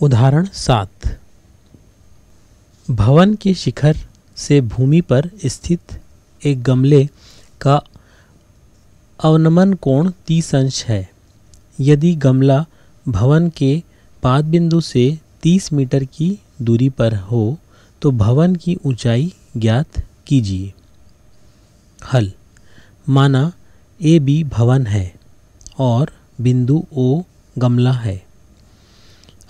उदाहरण सात। भवन के शिखर से भूमि पर स्थित एक गमले का अवनमन कोण 30 अंश है। यदि गमला भवन के पाद बिंदु से 30 मीटर की दूरी पर हो तो भवन की ऊंचाई ज्ञात कीजिए। हल। माना ए बी भवन है और बिंदु ओ गमला है।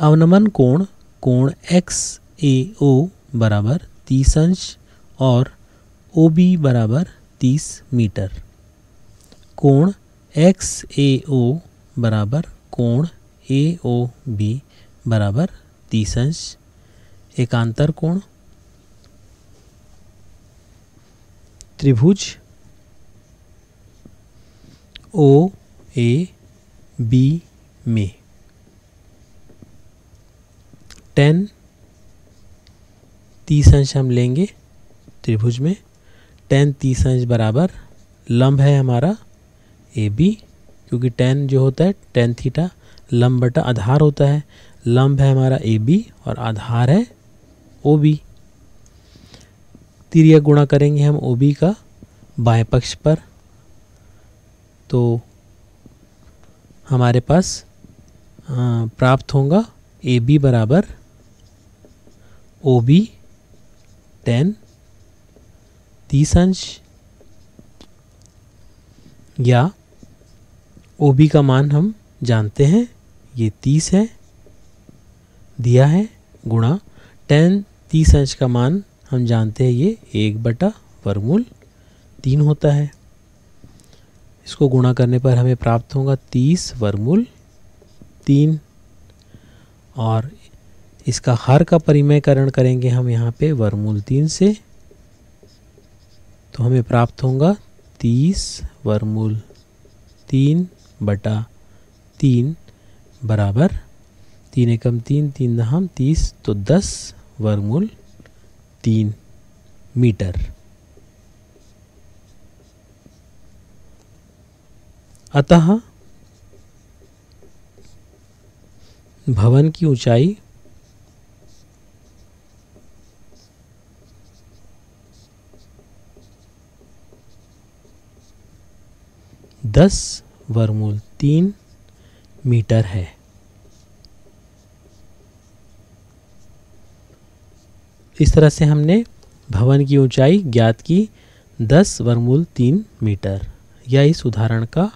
अवनमन कोण कोण एक्स ए ओ बराबर तीस अंश और ओ बी बराबर तीस मीटर। कोण एक्स ए ओ बराबर कोण ए ओ बी बराबर तीस अंश। एकांतर कोण? त्रिभुज। ओ ए बी में। टेन, तीस अंश हम लेंगे त्रिभुज में। टेन, तीस अंश बराबर लंब है हमारा ए बी, क्योंकि टेन जो होता है, टेन थीटा, लंब बटा आधार होता है। लंब है हमारा ए बी और आधार है ओ बी। तिरिया गुणा करेंगे हम ओ बी का बाएँ पक्ष पर। तो हमारे पास प्राप्त होगा ए बी बराबर ओ बी टेन तीस अंश या ओ बी का मान हम जानते हैं, ये तीस है, दिया है गुणा टेन तीस अंश का मान हम जानते हैं ये एक बटा वर्मूल तीन होता है। इसको गुणा करने पर हमें प्राप्त होगा तीस वर्मूल तीन, और इसका हर का परिमयकरण करेंगे हम यहाँ पे वर्मूल तीन से। तो हमें प्राप्त होगा तीस वर्मूल तीन बटा तीन बराबर तीन एकम तीन तीन दहम तीस तो दस वर्मूल तीन मीटर। अतः भवन की ऊंचाई दस वर्मूल तीन मीटर है। इस तरह से हमने भवन की ऊंचाई ज्ञात की, दस वर्मूल तीन मीटर। यह इस उदाहरण का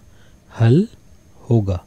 हल होगा।